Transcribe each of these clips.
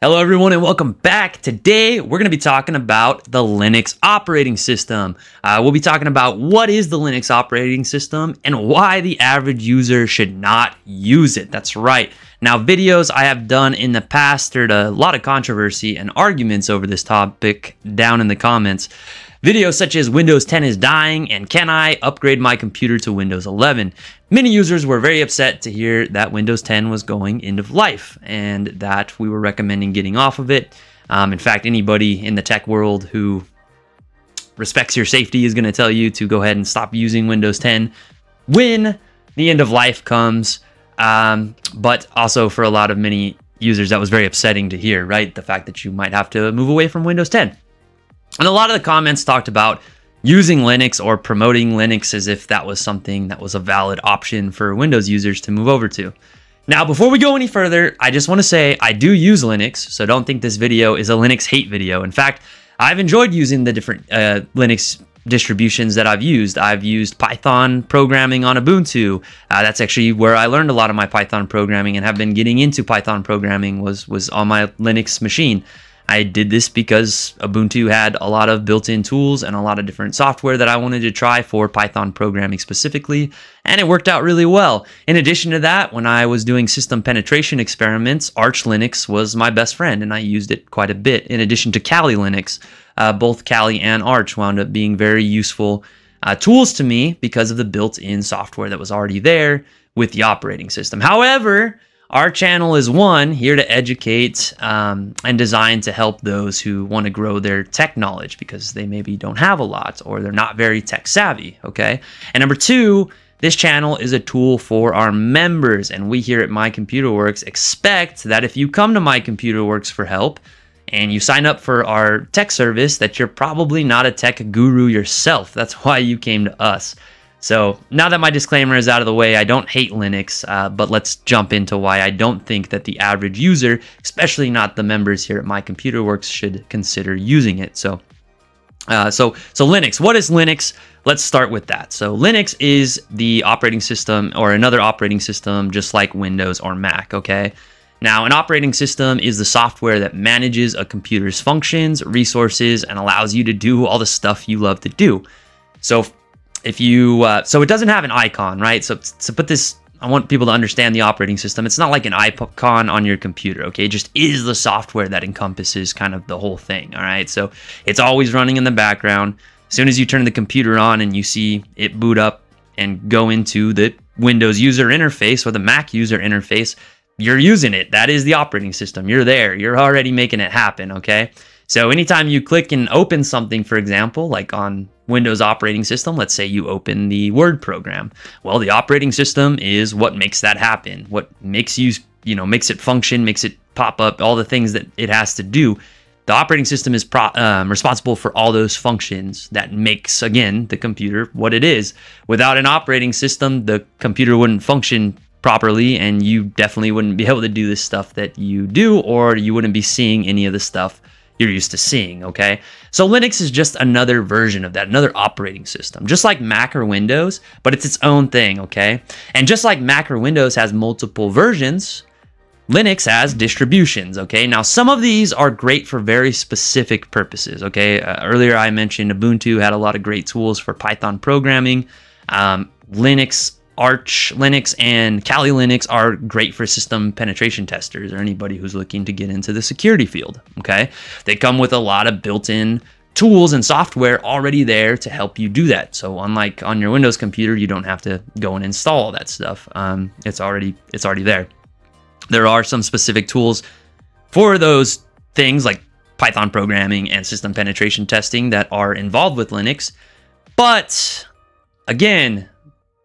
Hello, everyone, and welcome back. Today, we're going to be talking about the Linux operating system. Uh, we'll be talking about what is the Linux operating system and why the average user should not use it. That's right. Now, videos I have done in the past stirred a lot of controversy and arguments over this topic down in the comments. Videos such as Windows 10 is dying and can I upgrade my computer to Windows 11? Many users were very upset to hear that Windows 10 was going end of life and that we were recommending getting off of it. Um, in fact, anybody in the tech world who respects your safety is going to tell you to go ahead and stop using Windows 10 when the end of life comes. Um, but also for a lot of many users, that was very upsetting to hear, right? The fact that you might have to move away from Windows 10. And a lot of the comments talked about using Linux or promoting Linux as if that was something that was a valid option for Windows users to move over to. Now, before we go any further, I just want to say I do use Linux, so don't think this video is a Linux hate video. In fact, I've enjoyed using the different uh, Linux distributions that I've used. I've used Python programming on Ubuntu. Uh, that's actually where I learned a lot of my Python programming and have been getting into Python programming was was on my Linux machine. I did this because Ubuntu had a lot of built-in tools and a lot of different software that I wanted to try for Python programming specifically, and it worked out really well. In addition to that, when I was doing system penetration experiments, Arch Linux was my best friend, and I used it quite a bit. In addition to Kali Linux, uh, both Kali and Arch wound up being very useful uh, tools to me because of the built-in software that was already there with the operating system. However, our channel is one here to educate um, and designed to help those who want to grow their tech knowledge because they maybe don't have a lot or they're not very tech savvy. Okay. And number two, this channel is a tool for our members, and we here at My Computer Works expect that if you come to My Computer Works for help and you sign up for our tech service, that you're probably not a tech guru yourself. That's why you came to us. So now that my disclaimer is out of the way, I don't hate Linux, uh, but let's jump into why I don't think that the average user, especially not the members here at My Computer Works, should consider using it. So, uh, so, so Linux. What is Linux? Let's start with that. So Linux is the operating system or another operating system, just like Windows or Mac. Okay. Now, an operating system is the software that manages a computer's functions, resources, and allows you to do all the stuff you love to do. So if you uh, so it doesn't have an icon right? So to put this i want people to understand the operating system. It's not like an icon on your computer okay? It just is the software that encompasses kind of the whole thing all right? So it's always running in the background. As soon as you turn the computer on and you see it boot up and go into the windows user interface or the mac user interface you're using it. That is the operating system. You're there. You're already making it happen okay? So anytime you click and open something, for example, like on Windows operating system, let's say you open the Word program. Well, the operating system is what makes that happen, what makes you, you know, makes it function, makes it pop up, all the things that it has to do. The operating system is pro- um, responsible for all those functions that makes, again, the computer what it is. Without an operating system, the computer wouldn't function properly and you definitely wouldn't be able to do the stuff that you do or you wouldn't be seeing any of the stuff you're used to seeing, okay? So Linux is just another version of that, another operating system, just like Mac or Windows, but it's its own thing, okay? And just like Mac or Windows has multiple versions, Linux has distributions, okay? Now, some of these are great for very specific purposes, okay? Uh, earlier I mentioned Ubuntu had a lot of great tools for Python programming. Um, Linux Arch Linux and Kali Linux are great for system penetration testers or anybody who's looking to get into the security field. Okay. They come with a lot of built in tools and software already there to help you do that. So unlike on your Windows computer, you don't have to go and install all that stuff. Um, it's already it's already there. There are some specific tools for those things like Python programming and system penetration testing that are involved with Linux. But again,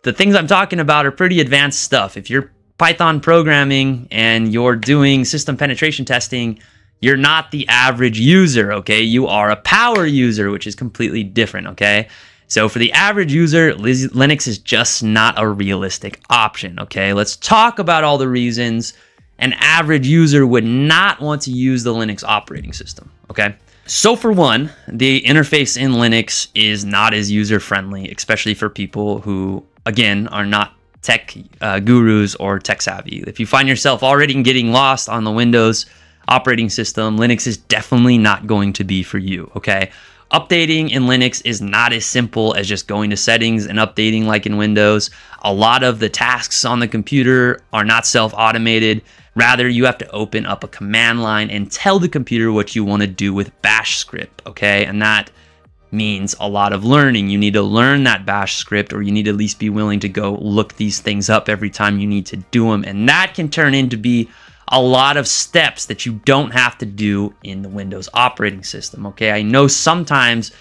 the things I'm talking about are pretty advanced stuff. If you're Python programming and you're doing system penetration testing, you're not the average user, okay? You are a power user, which is completely different, okay? So for the average user, Linux is just not a realistic option, okay? Let's talk about all the reasons an average user would not want to use the Linux operating system, okay? So for one, the interface in Linux is not as user friendly, especially for people who again, are not tech uh, gurus or tech savvy. If you find yourself already getting lost on the Windows operating system, Linux is definitely not going to be for you, okay? Updating in Linux is not as simple as just going to settings and updating like in Windows. A lot of the tasks on the computer are not self automated. Rather, you have to open up a command line and tell the computer what you want to do with bash script, okay? And that means a lot of learning. You need to learn that bash script or you need to at least be willing to go look these things up every time you need to do them. And that can turn into be a lot of steps that you don't have to do in the Windows operating system. Okay, I know sometimes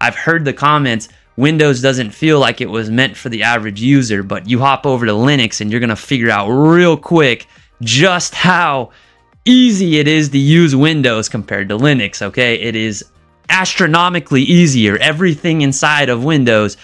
I've heard the comments Windows doesn't feel like it was meant for the average user, but you hop over to Linux and you're gonna figure out real quick just how easy it is to use Windows compared to Linux. Okay, it is astronomically easier. Everything inside of Windows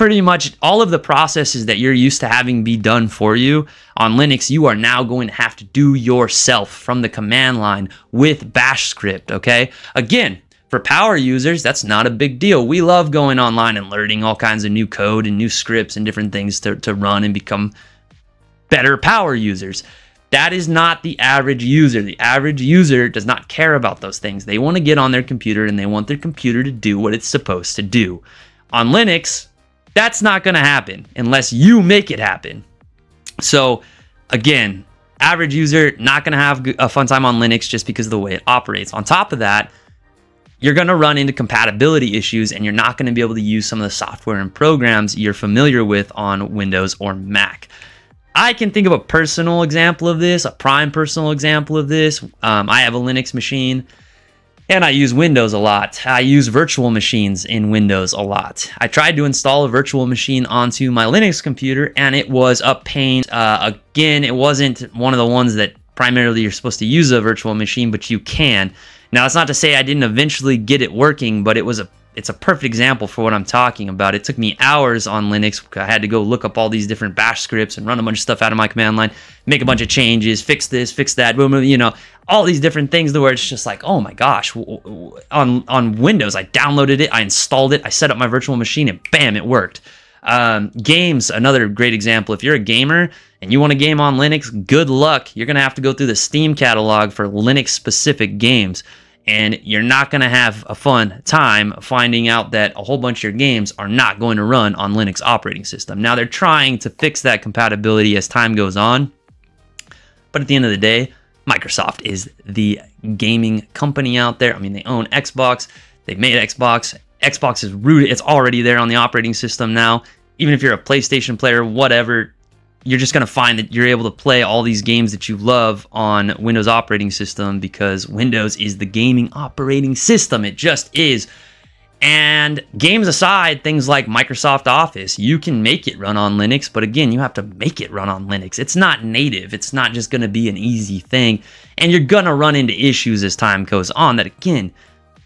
pretty much all of the processes that you're used to having be done for you on Linux, you are now going to have to do yourself from the command line with bash script, okay? Again, for power users, that's not a big deal. We love going online and learning all kinds of new code and new scripts and different things to, to run and become better power users. That is not the average user. The average user does not care about those things. They want to get on their computer and they want their computer to do what it's supposed to do. On Linux, that's not going to happen unless you make it happen. So, again, average user not going to have a fun time on Linux just because of the way it operates. On top of that, you're going to run into compatibility issues and you're not going to be able to use some of the software and programs you're familiar with on Windows or Mac. I can think of a personal example of this, a prime personal example of this. Um, I have a Linux machine and I use Windows a lot. I use virtual machines in Windows a lot. I tried to install a virtual machine onto my Linux computer and it was a pain. Uh, again, it wasn't one of the ones that primarily you're supposed to use a virtual machine, but you can. Now, that's not to say I didn't eventually get it working, but it was a it's a perfect example for what I'm talking about. It took me hours on Linux. I had to go look up all these different bash scripts and run a bunch of stuff out of my command line, make a bunch of changes, fix this, fix that, boom, you know, all these different things to where it's just like, oh my gosh. On on Windows, I downloaded it, I installed it, I set up my virtual machine, and bam, it worked. Um, games, another great example. If you're a gamer and you want a game on Linux, good luck. You're going to have to go through the Steam catalog for Linux specific games and you're not going to have a fun time finding out that a whole bunch of your games are not going to run on Linux operating system. Now they're trying to fix that compatibility as time goes on, but at the end of the day, Microsoft is the gaming company out there. I mean, they own Xbox, they've made Xbox. Xbox is rooted, it's already there on the operating system now. Even if you're a PlayStation player, whatever, you're just going to find that you're able to play all these games that you love on Windows operating system because Windows is the gaming operating system. It just is. And games aside, things like Microsoft Office, you can make it run on Linux, but again, you have to make it run on Linux. It's not native. It's not just going to be an easy thing. And you're going to run into issues as time goes on that again,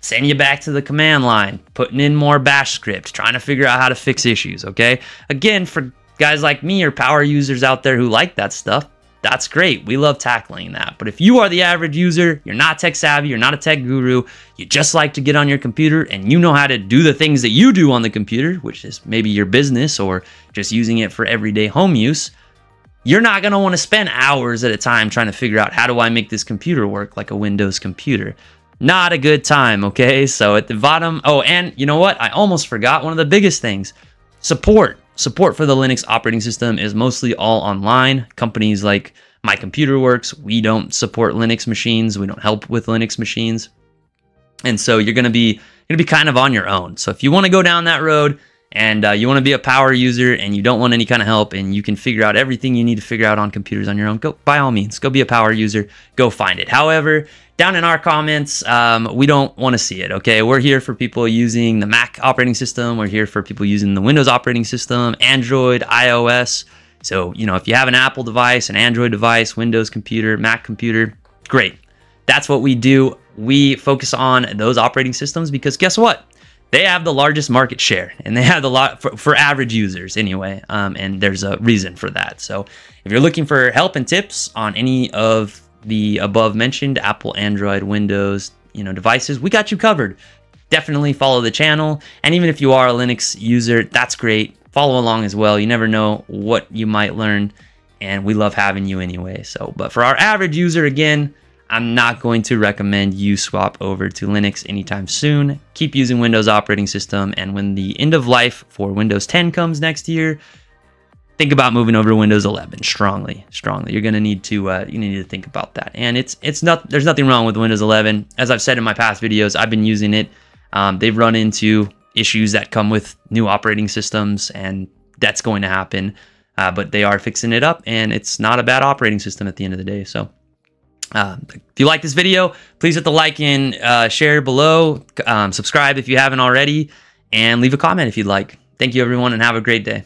send you back to the command line, putting in more bash script, trying to figure out how to fix issues, okay? Again, for guys like me or power users out there who like that stuff, that's great. We love tackling that. But if you are the average user, you're not tech savvy, you're not a tech guru, you just like to get on your computer and you know how to do the things that you do on the computer, which is maybe your business or just using it for everyday home use, you're not going to want to spend hours at a time trying to figure out how do I make this computer work like a Windows computer. Not a good time, okay? So at the bottom, oh, and you know what? I almost forgot one of the biggest things support Support for the Linux operating system is mostly all online. Companies like My Computer Works, we don't support Linux machines. We don't help with Linux machines. And so you're going to be going to be kind of on your own. So if you want to go down that road and uh, you want to be a power user and you don't want any kind of help and you can figure out everything you need to figure out on computers on your own, go by all means, go be a power user, go find it. However, down in our comments, um, we don't want to see it. Okay, we're here for people using the Mac operating system. We're here for people using the Windows operating system, Android, iOS. So you know, if you have an Apple device, an Android device, Windows computer, Mac computer, great. That's what we do. We focus on those operating systems because guess what? They have the largest market share, and they have the lot for, for average users anyway. Um, and there's a reason for that. So if you're looking for help and tips on any of the above mentioned Apple, Android, Windows, you know, devices, we got you covered. Definitely follow the channel. And even if you are a Linux user, that's great. Follow along as well. You never know what you might learn. And we love having you anyway. So, but for our average user, again, I'm not going to recommend you swap over to Linux anytime soon. Keep using Windows operating system, and when the end of life for Windows 10 comes next year, think about moving over to Windows 11 strongly. Strongly, you're going to need to uh, you need to think about that. And it's it's not there's nothing wrong with Windows 11. As I've said in my past videos, I've been using it. Um, they've run into issues that come with new operating systems, and that's going to happen. Uh, but they are fixing it up, and it's not a bad operating system at the end of the day. So. Uh, if you like this video, please hit the like and uh, share below. Um, subscribe if you haven't already, and leave a comment if you'd like. Thank you, everyone, and have a great day.